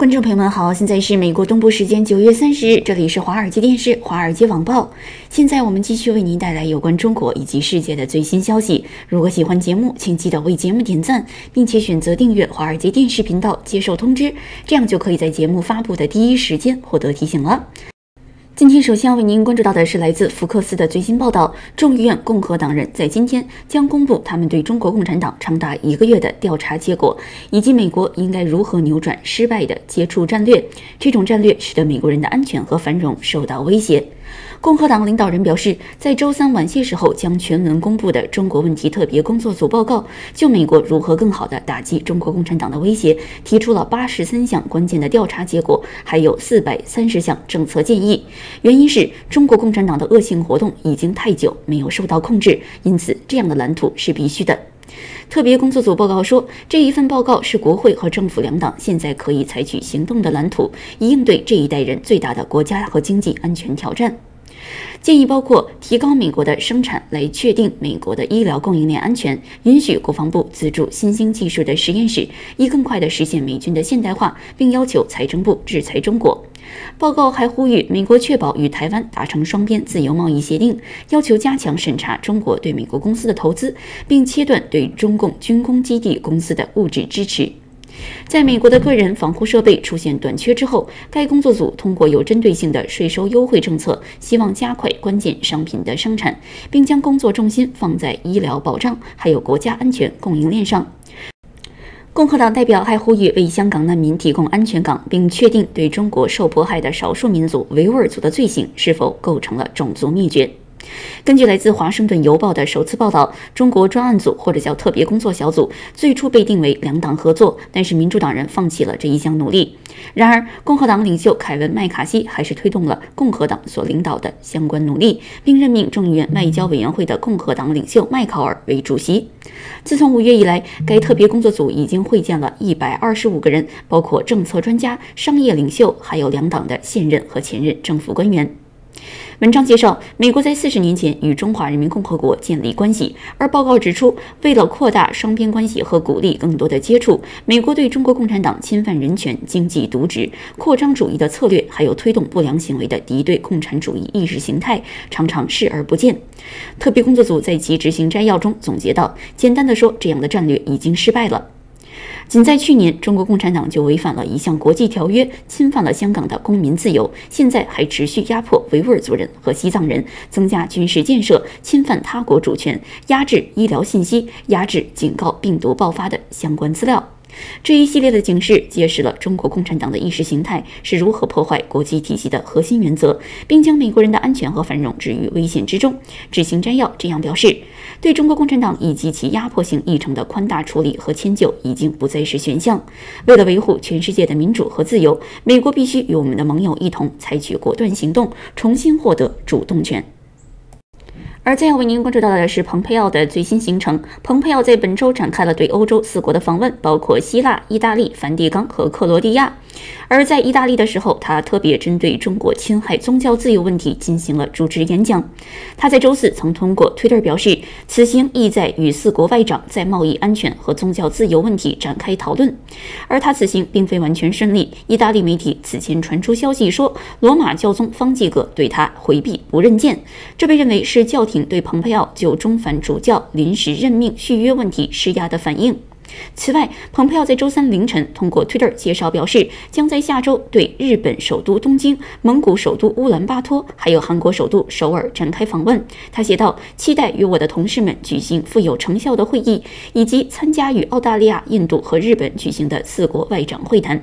观众朋友们好，现在是美国东部时间九月三十日，这里是华尔街电视、华尔街网报。现在我们继续为您带来有关中国以及世界的最新消息。如果喜欢节目，请记得为节目点赞，并且选择订阅华尔街电视频道，接受通知，这样就可以在节目发布的第一时间获得提醒了。今天首先要为您关注到的是来自福克斯的最新报道：众议院共和党人在今天将公布他们对中国共产党长达一个月的调查结果，以及美国应该如何扭转失败的接触战略。这种战略使得美国人的安全和繁荣受到威胁。共和党领导人表示，在周三晚些时候将全文公布的中国问题特别工作组报告，就美国如何更好地打击中国共产党的威胁，提出了八十三项关键的调查结果，还有四百三十项政策建议。原因是中国共产党的恶性活动已经太久没有受到控制，因此这样的蓝图是必须的。特别工作组报告说，这一份报告是国会和政府两党现在可以采取行动的蓝图，以应对这一代人最大的国家和经济安全挑战。建议包括提高美国的生产，来确定美国的医疗供应链安全；允许国防部资助新兴技术的实验室，以更快地实现美军的现代化；并要求财政部制裁中国。报告还呼吁美国确保与台湾达成双边自由贸易协定，要求加强审查中国对美国公司的投资，并切断对中共军工基地公司的物质支持。在美国的个人防护设备出现短缺之后，该工作组通过有针对性的税收优惠政策，希望加快关键商品的生产，并将工作重心放在医疗保障还有国家安全供应链上。共和党代表还呼吁为香港难民提供安全港，并确定对中国受迫害的少数民族维吾尔族的罪行是否构成了种族灭绝。根据来自《华盛顿邮报》的首次报道，中国专案组或者叫特别工作小组最初被定为两党合作，但是民主党人放弃了这一项努力。然而，共和党领袖凯文·麦卡锡还是推动了共和党所领导的相关努力，并任命众议院外交委员会的共和党领袖麦考尔为主席。自从五月以来，该特别工作组已经会见了一百二十五个人，包括政策专家、商业领袖，还有两党的现任和前任政府官员。文章介绍，美国在四十年前与中华人民共和国建立关系，而报告指出，为了扩大双边关系和鼓励更多的接触，美国对中国共产党侵犯人权、经济渎职、扩张主义的策略，还有推动不良行为的敌对共产主义意识形态，常常视而不见。特别工作组在其执行摘要中总结道：“简单的说，这样的战略已经失败了。”仅在去年，中国共产党就违反了一项国际条约，侵犯了香港的公民自由。现在还持续压迫维吾尔族人和西藏人，增加军事建设，侵犯他国主权，压制医疗信息，压制警告病毒爆发的相关资料。这一系列的警示揭示了中国共产党的意识形态是如何破坏国际体系的核心原则，并将美国人的安全和繁荣置于危险之中。执行摘要这样表示：对中国共产党以及其压迫性议程的宽大处理和迁就已经不再是选项。为了维护全世界的民主和自由，美国必须与我们的盟友一同采取果断行动，重新获得主动权。而再要为您关注到的是蓬佩奥的最新行程。蓬佩奥在本周展开了对欧洲四国的访问，包括希腊、意大利、梵蒂冈和克罗地亚。而在意大利的时候，他特别针对中国侵害宗教自由问题进行了主旨演讲。他在周四曾通过 Twitter 表示，此行意在与四国外长在贸易安全和宗教自由问题展开讨论。而他此行并非完全顺利。意大利媒体此前传出消息说，罗马教宗方济各对他回避不认见，这被认为是教对蓬佩奥就中梵主教临时任命续约问题施压的反应。此外，蓬佩奥在周三凌晨通过 Twitter 介绍表示，将在下周对日本首都东京、蒙古首都乌兰巴托，还有韩国首都首尔展开访问。他写道：“期待与我的同事们举行富有成效的会议，以及参加与澳大利亚、印度和日本举行的四国外长会谈。”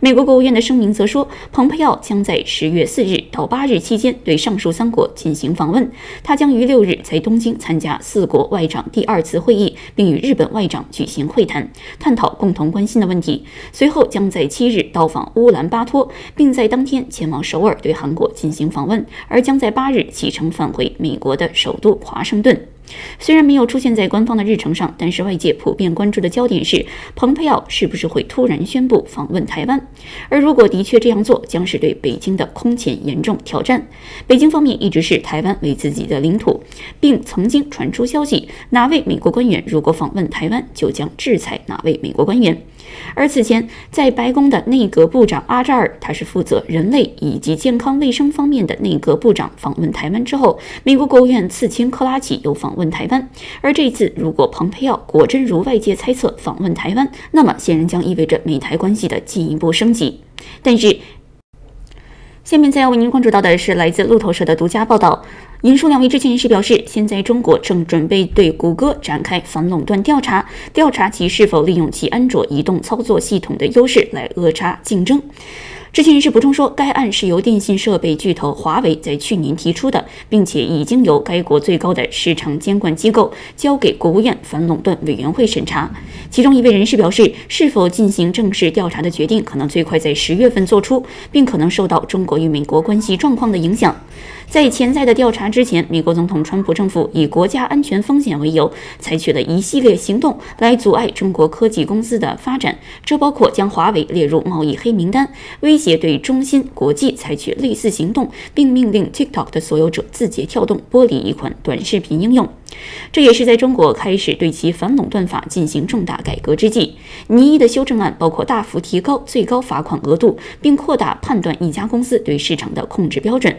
美国国务院的声明则说，蓬佩奥将在十月四日到八日期间对上述三国进行访问。他将于六日在东京参加四国外长第二次会议，并与日本外长举行会谈，探讨共同关心的问题。随后将在七日到访乌兰巴托，并在当天前往首尔对韩国进行访问，而将在八日启程返回美国的首都华盛顿。虽然没有出现在官方的日程上，但是外界普遍关注的焦点是，蓬佩奥是不是会突然宣布访问台湾？而如果的确这样做，将是对北京的空前严重挑战。北京方面一直视台湾为自己的领土，并曾经传出消息，哪位美国官员如果访问台湾，就将制裁哪位美国官员。而此前，在白宫的内阁部长阿扎尔，他是负责人类以及健康卫生方面的内阁部长，访问台湾之后，美国国务院次卿克拉奇又访问台湾。而这一次，如果蓬佩奥果真如外界猜测访问台湾，那么显然将意味着美台关系的进一步升级。但是，下面再要为您关注到的是来自路透社的独家报道。引述两位知情人士表示，现在中国正准备对谷歌展开反垄断调查，调查其是否利用其安卓移动操作系统的优势来扼杀竞争。知情人士补充说，该案是由电信设备巨头华为在去年提出的，并且已经由该国最高的市场监管机构交给国务院反垄断委员会审查。其中一位人士表示，是否进行正式调查的决定可能最快在十月份做出，并可能受到中国与美国关系状况的影响。在潜在的调查之前，美国总统川普政府以国家安全风险为由，采取了一系列行动来阻碍中国科技公司的发展，这包括将华为列入贸易黑名单，威胁也对中芯国际采取类似行动，并命令 TikTok 的所有者字节跳动剥离一款短视频应用。这也是在中国开始对其反垄断法进行重大改革之际。拟议的修正案包括大幅提高最高罚款额度，并扩大判断一家公司对市场的控制标准。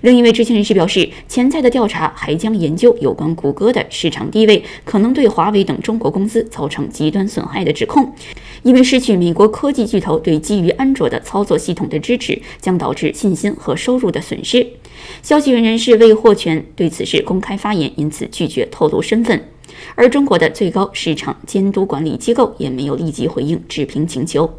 另一位知情人士表示，潜在的调查还将研究有关谷歌的市场地位可能对华为等中国公司造成极端损害的指控，因为失去美国科技巨头对基于安卓的操作系统的支持，将导致信心和收入的损失。消息源人士为获权对此事公开发言，因此拒绝透露身份。而中国的最高市场监督管理机构也没有立即回应置评请求。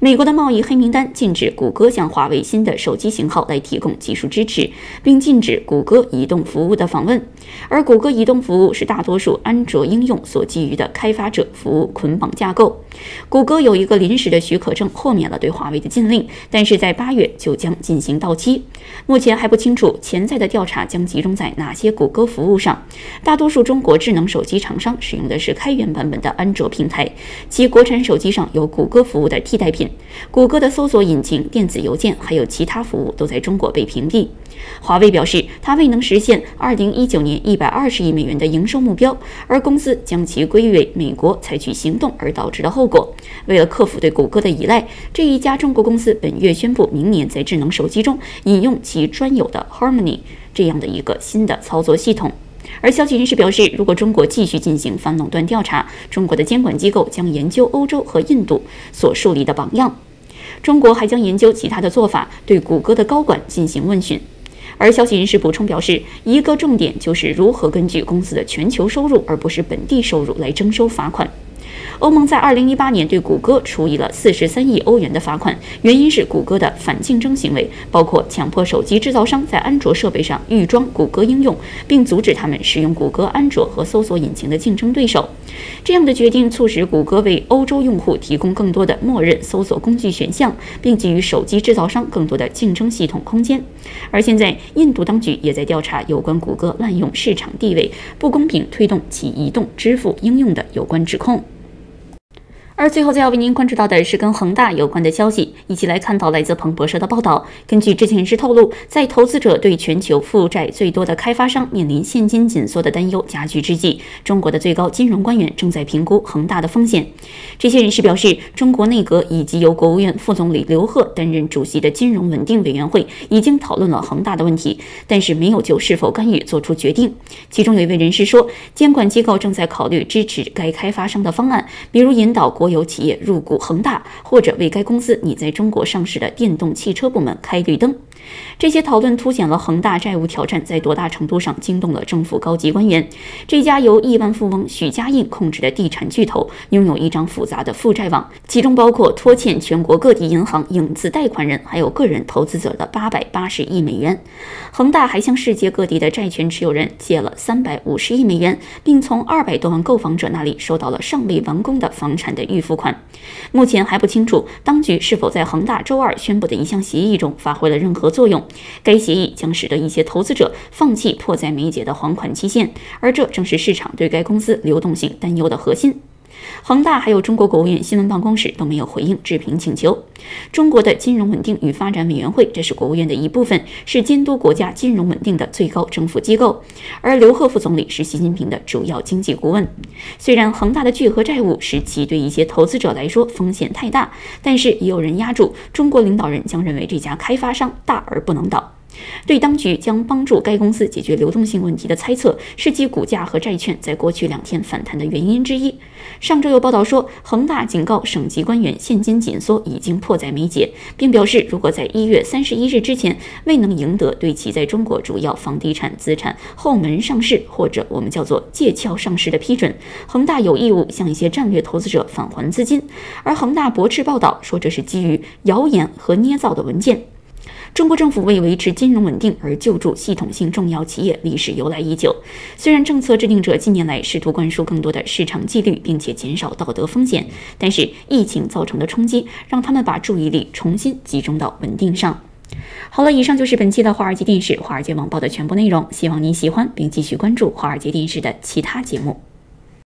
美国的贸易黑名单禁止谷歌向华为新的手机型号来提供技术支持，并禁止谷歌移动服务的访问。而谷歌移动服务是大多数安卓应用所基于的开发者服务捆绑架构。谷歌有一个临时的许可证，豁免了对华为的禁令，但是在八月就将进行到期。目前还不清楚潜在的调查将集中在哪些谷歌服务上。大多数中国智能手机厂商使用的是开源版本的安卓平台，其国产手机上有谷歌服务的替代品。谷歌的搜索引擎、电子邮件还有其他服务都在中国被屏蔽。华为表示，它未能实现2019年120亿美元的营收目标，而公司将其归为美国采取行动而导致的后果。为了克服对谷歌的依赖，这一家中国公司本月宣布，明年在智能手机中引用其专有的 Harmony 这样的一个新的操作系统。而消息人士表示，如果中国继续进行反垄断调查，中国的监管机构将研究欧洲和印度所树立的榜样。中国还将研究其他的做法，对谷歌的高管进行问询。而消息人士补充表示，一个重点就是如何根据公司的全球收入而不是本地收入来征收罚款。欧盟在二零一八年对谷歌处以了四十三亿欧元的罚款，原因是谷歌的反竞争行为，包括强迫手机制造商在安卓设备上预装谷歌应用，并阻止他们使用谷歌安卓和搜索引擎的竞争对手。这样的决定促使谷歌为欧洲用户提供更多的默认搜索工具选项，并给予手机制造商更多的竞争系统空间。而现在，印度当局也在调查有关谷歌滥用市场地位、不公平推动其移动支付应用的有关指控。而最后再要为您关注到的是跟恒大有关的消息，一起来看到来自彭博社的报道。根据知情人士透露，在投资者对全球负债最多的开发商面临现金紧缩的担忧加剧之际，中国的最高金融官员正在评估恒大的风险。这些人士表示，中国内阁以及由国务院副总理刘鹤担任主席的金融稳定委员会已经讨论了恒大的问题，但是没有就是否干预做出决定。其中有一位人士说，监管机构正在考虑支持该开发商的方案，比如引导国。有企业入股恒大，或者为该公司拟在中国上市的电动汽车部门开绿灯。这些讨论凸显了恒大债务挑战在多大程度上惊动了政府高级官员。这家由亿万富翁许家印控制的地产巨头拥有一张复杂的负债网，其中包括拖欠全国各地银行影子贷款人还有个人投资者的八百八十亿美元。恒大还向世界各地的债权持有人借了三百五十亿美元，并从二百多万购房者那里收到了尚未完工的房产的预付款。目前还不清楚当局是否在恒大周二宣布的一项协议中发挥了任何。作用，该协议将使得一些投资者放弃迫在眉睫的还款期限，而这正是市场对该公司流动性担忧的核心。恒大还有中国国务院新闻办公室都没有回应置评请求。中国的金融稳定与发展委员会，这是国务院的一部分，是监督国家金融稳定的最高政府机构。而刘鹤副总理是习近平的主要经济顾问。虽然恒大的巨额债务使其对一些投资者来说风险太大，但是也有人压住，中国领导人将认为这家开发商大而不能倒。对当局将帮助该公司解决流动性问题的猜测，是其股价和债券在过去两天反弹的原因之一。上周有报道说，恒大警告省级官员，现金紧缩已经迫在眉睫，并表示，如果在一月三十一日之前未能赢得对其在中国主要房地产资产后门上市或者我们叫做借壳上市的批准，恒大有义务向一些战略投资者返还资金。而恒大驳斥报道说，这是基于谣言和捏造的文件。中国政府为维持金融稳定而救助系统性重要企业，历史由来已久。虽然政策制定者近年来试图灌输更多的市场纪律，并且减少道德风险，但是疫情造成的冲击让他们把注意力重新集中到稳定上。好了，以上就是本期的华尔街电视、华尔街网报的全部内容。希望您喜欢，并继续关注华尔街电视的其他节目。